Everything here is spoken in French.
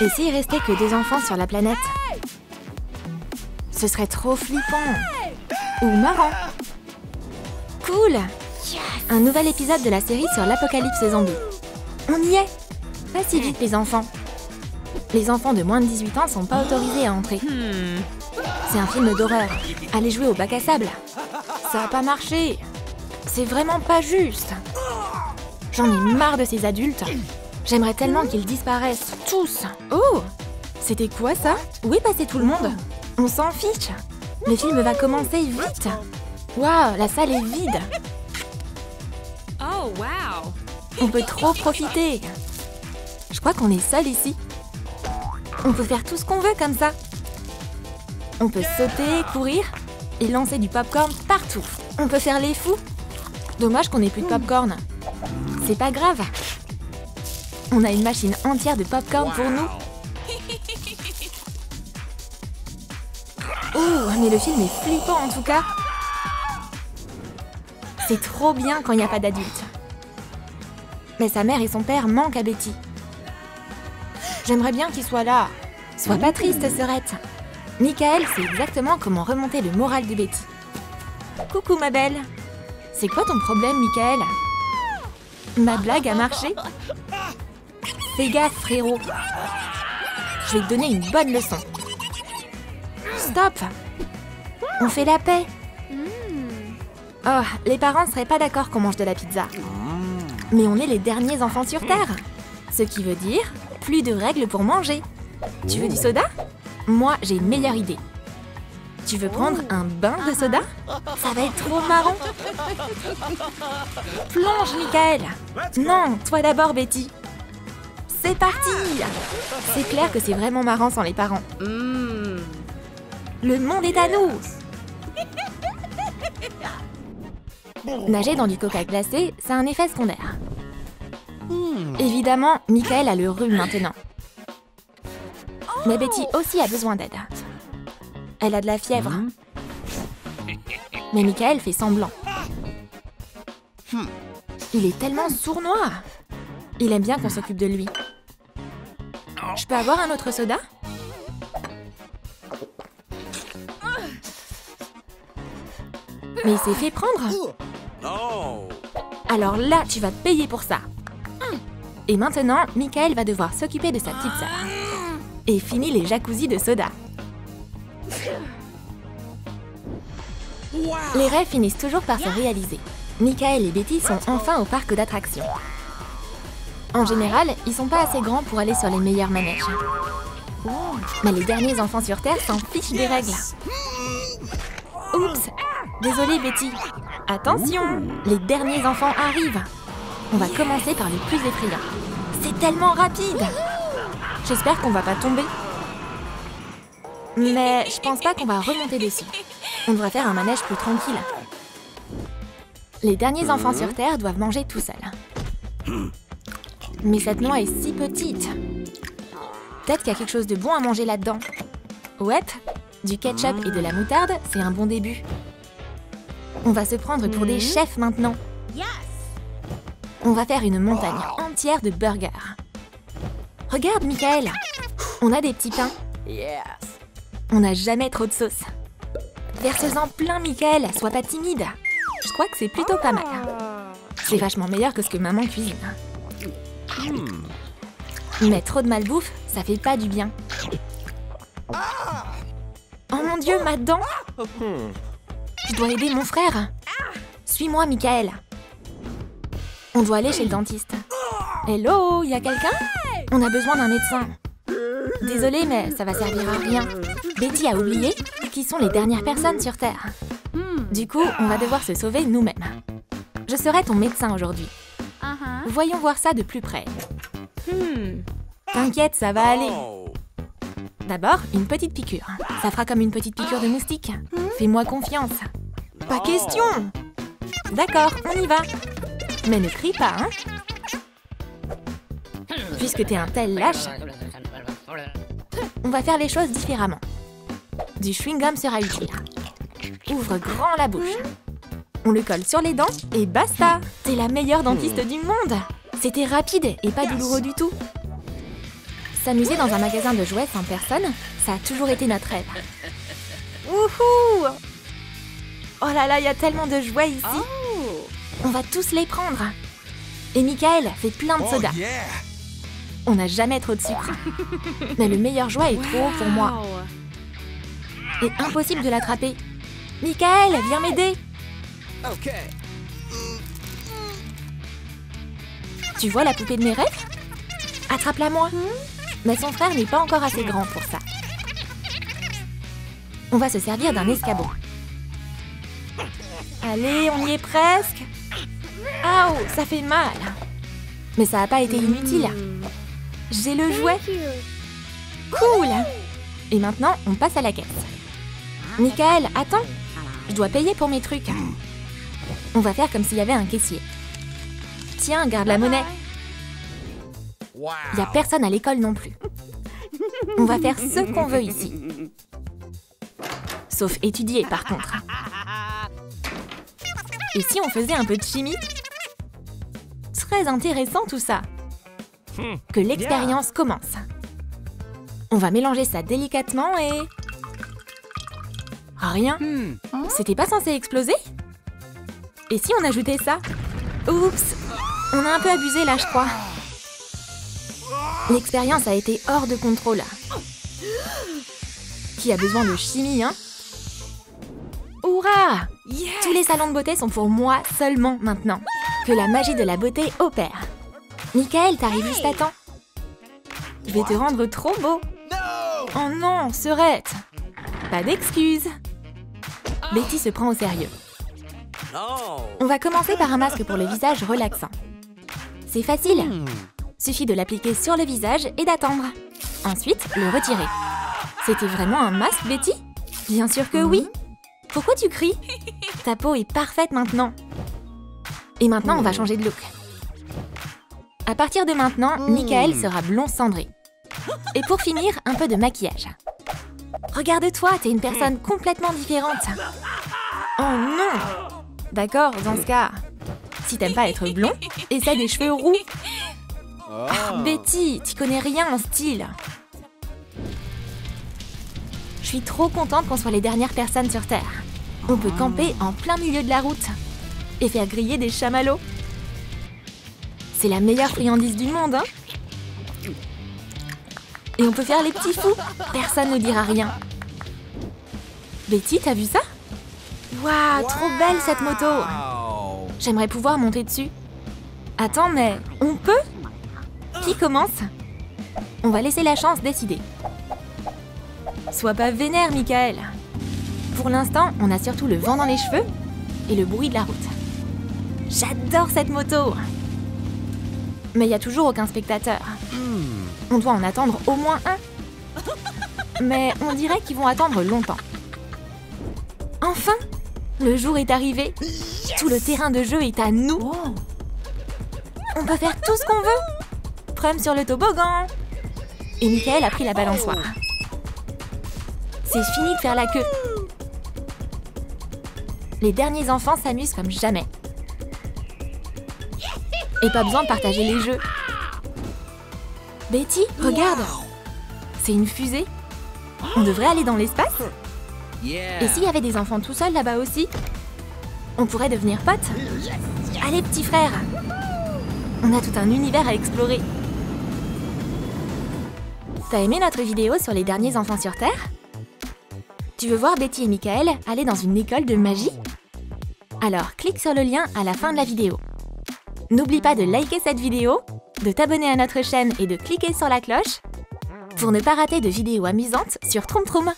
Et s'il restait que deux enfants sur la planète? Ce serait trop flippant. Ou marrant. Cool Un nouvel épisode de la série sur l'apocalypse zombie. On y est Pas si vite les enfants. Les enfants de moins de 18 ans sont pas autorisés à entrer. C'est un film d'horreur. Allez jouer au bac à sable. Ça a pas marché. C'est vraiment pas juste. J'en ai marre de ces adultes. J'aimerais tellement qu'ils disparaissent tous. Oh C'était quoi ça? Où est passé tout le monde? On s'en fiche. Le film va commencer vite. Waouh, la salle est vide. Oh, wow. On peut trop profiter. Je crois qu'on est seul ici. On peut faire tout ce qu'on veut comme ça. On peut sauter, courir et lancer du popcorn partout. On peut faire les fous. Dommage qu'on ait plus de popcorn. C'est pas grave. On a une machine entière de popcorn pour nous. Oh, mais le film est flippant en tout cas. C'est trop bien quand il n'y a pas d'adultes. Mais sa mère et son père manquent à Betty. J'aimerais bien qu'il soit là. Sois pas triste, sœurette. Michael sait exactement comment remonter le moral de Betty. Coucou ma belle. C'est quoi ton problème, Michael? Ma blague a marché? Fais gaffe, frérot. Je vais te donner une bonne leçon. Stop On fait la paix. Oh, les parents seraient pas d'accord qu'on mange de la pizza. Mais on est les derniers enfants sur Terre. Ce qui veut dire plus de règles pour manger. Tu veux du soda? Moi, j'ai une meilleure idée. Tu veux prendre un bain de soda? Ça va être trop marrant. Plonge, Michael. Non, toi d'abord, Betty. C'est parti C'est clair que c'est vraiment marrant sans les parents. Mmm. Le monde est à nous Nager dans du coca glacé, ça a un effet secondaire. Évidemment, Michael a le rhume maintenant. Mais Betty aussi a besoin d'aide. Elle a de la fièvre. Mais Michael fait semblant. Il est tellement sournois. Il aime bien qu'on s'occupe de lui. Je peux avoir un autre soda? Mais il s'est fait prendre. Alors là, tu vas payer pour ça. Et maintenant, Michael va devoir s'occuper de sa petite sœur. Et fini les jacuzzis de soda. Les rêves finissent toujours par se réaliser. Michael et Betty sont enfin au parc d'attractions. En général, ils sont pas assez grands pour aller sur les meilleurs manèges. Mais les derniers enfants sur Terre s'en fichent des règles. Oups Désolée Betty. Attention Les derniers enfants arrivent. On va commencer par les plus effrayants. C'est tellement rapide J'espère qu'on va pas tomber. Mais je pense pas qu'on va remonter dessus. On devrait faire un manège plus tranquille. Les derniers enfants sur Terre doivent manger tout seuls. Mais cette noix est si petite. Peut-être qu'il y a quelque chose de bon à manger là-dedans. Ouais, du ketchup et de la moutarde, c'est un bon début. On va se prendre pour des chefs maintenant. On va faire une montagne entière de burgers. Regarde, Michael. On a des petits pains. On n'a jamais trop de sauce. Verse-en plein, Michael. Sois pas timide. Je crois que c'est plutôt pas mal. C'est vachement meilleur que ce que maman cuisine. Mais trop de malbouffe, ça fait pas du bien. Oh mon dieu, ma dent Je dois aider mon frère. Suis-moi, Michael. On doit aller chez le dentiste. Hello, y a quelqu'un? On a besoin d'un médecin. Désolée, mais ça va servir à rien. Betty a oublié qui sont les dernières personnes sur Terre. Du coup, on va devoir se sauver nous-mêmes. Je serai ton médecin aujourd'hui. Voyons voir ça de plus près. Hmm. T'inquiète, ça va aller. D'abord, une petite piqûre. Ça fera comme une petite piqûre de moustique. Fais-moi confiance. Pas question D'accord, on y va. Mais ne crie pas, hein Puisque t'es un tel lâche, on va faire les choses différemment. Du chewing-gum sera utile. Ouvre grand la bouche. On le colle sur les dents et basta T'es la meilleure dentiste du monde C'était rapide et pas douloureux du tout. S'amuser dans un magasin de jouets sans personne, ça a toujours été notre rêve. Wouhou Oh là là, il y a tellement de jouets ici. Oh. On va tous les prendre. Et Michael fait plein de soda. On n'a jamais trop de sucre. Mais le meilleur jouet est trop haut pour moi. Et impossible de l'attraper. Michael, viens m'aider. Okay. Tu vois la poupée de mes rêves? Attrape-la moi. Mais son frère n'est pas encore assez grand pour ça. On va se servir d'un escabeau. Allez, on y est presque. Ah, oh, ça fait mal. Mais ça n'a pas été inutile. J'ai le jouet. Cool. Et maintenant, on passe à la caisse. Michael, attends. Je dois payer pour mes trucs. On va faire comme s'il y avait un caissier. Tiens, garde la monnaie. Il n'y a personne à l'école non plus. On va faire ce qu'on veut ici. Sauf étudier, par contre. Et si on faisait un peu de chimie? Très intéressant tout ça. Que l'expérience commence. On va mélanger ça délicatement et... Rien. Hmm. C'était pas censé exploser? Et si on ajoutait ça Oups On a un peu abusé là, je crois. L'expérience a été hors de contrôle. Qui a besoin de chimie, hein Hurrah Tous les salons de beauté sont pour moi seulement maintenant. Que la magie de la beauté opère. Michael, t'arrives juste à temps. Je vais te rendre trop beau. Oh non, Serette Pas d'excuses. Betty se prend au sérieux. No. On va commencer par un masque pour le visage relaxant. C'est facile. Suffit de l'appliquer sur le visage et d'attendre. Ensuite, le retirer. C'était vraiment un masque, Betty? Bien sûr que oui. Pourquoi tu cries? Ta peau est parfaite maintenant. Et maintenant, on va changer de look. À partir de maintenant, Michael sera blond cendré. Et pour finir, un peu de maquillage. Regarde-toi, t'es une personne complètement différente. Oh non D'accord, dans ce cas, si t'aimes pas être blond, essaie des cheveux roux. Oh. Betty, tu connais rien en style. Je suis trop contente qu'on soit les dernières personnes sur Terre. On peut camper en plein milieu de la route et faire griller des chamallows. C'est la meilleure friandise du monde, hein Et on peut faire les petits fous. Personne ne dira rien. Betty, t'as vu ça? Waouh, trop belle cette moto. J'aimerais pouvoir monter dessus. Attends, mais on peut? Qui commence? On va laisser la chance décider. Sois pas vénère, Michael. Pour l'instant, on a surtout le vent dans les cheveux et le bruit de la route. J'adore cette moto Mais il y a toujours aucun spectateur. On doit en attendre au moins un. Mais on dirait qu'ils vont attendre longtemps. Enfin Le jour est arrivé. Tout le terrain de jeu est à nous. On peut faire tout ce qu'on veut. Prem sur le toboggan. Et Michael a pris la balançoire. C'est fini de faire la queue. Les derniers enfants s'amusent comme jamais. Et pas besoin de partager les jeux. Betty, regarde C'est une fusée. On devrait aller dans l'espace Et s'il y avait des enfants tout seuls là-bas aussi On pourrait devenir potes Allez, petit frère On a tout un univers à explorer. T'as aimé notre vidéo sur les derniers enfants sur Terre? Tu veux voir Betty et Michael aller dans une école de magie? Alors, clique sur le lien à la fin de la vidéo. N'oublie pas de liker cette vidéo, de t'abonner à notre chaîne et de cliquer sur la cloche pour ne pas rater de vidéos amusantes sur Troum Troum.